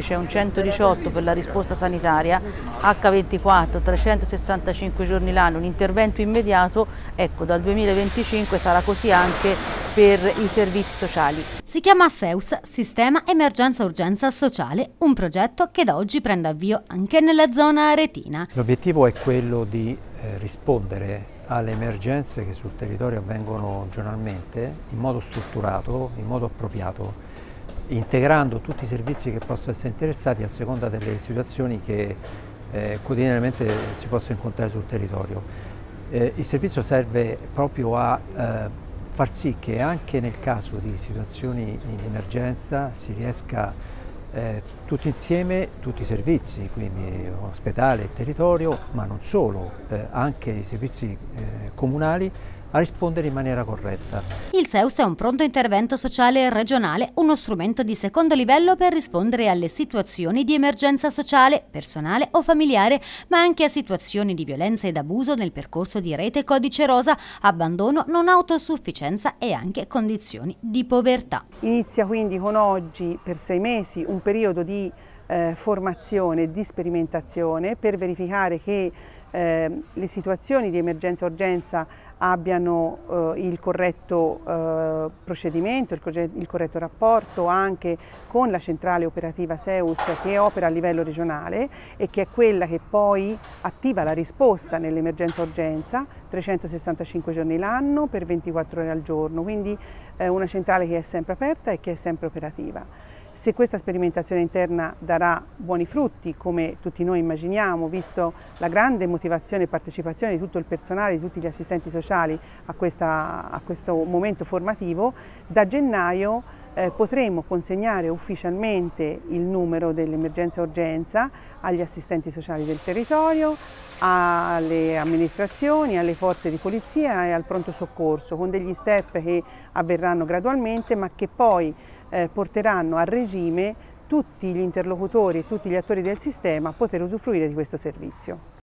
C'è un 118 per la risposta sanitaria, H24, 365 giorni l'anno, un intervento immediato, ecco dal 2025 sarà così anche per i servizi sociali. Si chiama SEUS, Sistema Emergenza Urgenza Sociale, un progetto che da oggi prende avvio anche nella zona aretina. L'obiettivo è quello di eh, rispondere alle emergenze che sul territorio avvengono giornalmente in modo strutturato, in modo appropriato integrando tutti i servizi che possono essere interessati a seconda delle situazioni che eh, quotidianamente si possono incontrare sul territorio. Eh, il servizio serve proprio a eh, far sì che anche nel caso di situazioni in emergenza si riesca eh, tutti insieme, tutti i servizi, quindi ospedale territorio, ma non solo, eh, anche i servizi eh, comunali a rispondere in maniera corretta. Il SEUS è un pronto intervento sociale regionale, uno strumento di secondo livello per rispondere alle situazioni di emergenza sociale, personale o familiare, ma anche a situazioni di violenza ed abuso nel percorso di rete codice rosa, abbandono, non autosufficienza e anche condizioni di povertà. Inizia quindi con oggi per sei mesi un periodo di eh, formazione e di sperimentazione per verificare che eh, le situazioni di emergenza-urgenza abbiano eh, il corretto eh, procedimento, il, il, corretto rapporto anche con la centrale operativa SEUS che opera a livello regionale e che è quella che poi attiva la risposta nell'emergenza-urgenza 365 giorni l'anno per 24 ore al giorno, quindi eh, una centrale che è sempre aperta e che è sempre operativa. Se questa sperimentazione interna darà buoni frutti, come tutti noi immaginiamo, visto la grande motivazione e partecipazione di tutto il personale, di tutti gli assistenti sociali a, questa, a questo momento formativo, da gennaio eh, potremo consegnare ufficialmente il numero dell'emergenza urgenza agli assistenti sociali del territorio, alle amministrazioni, alle forze di polizia e al pronto soccorso, con degli step che avverranno gradualmente ma che poi eh, porteranno a regime tutti gli interlocutori e tutti gli attori del sistema a poter usufruire di questo servizio.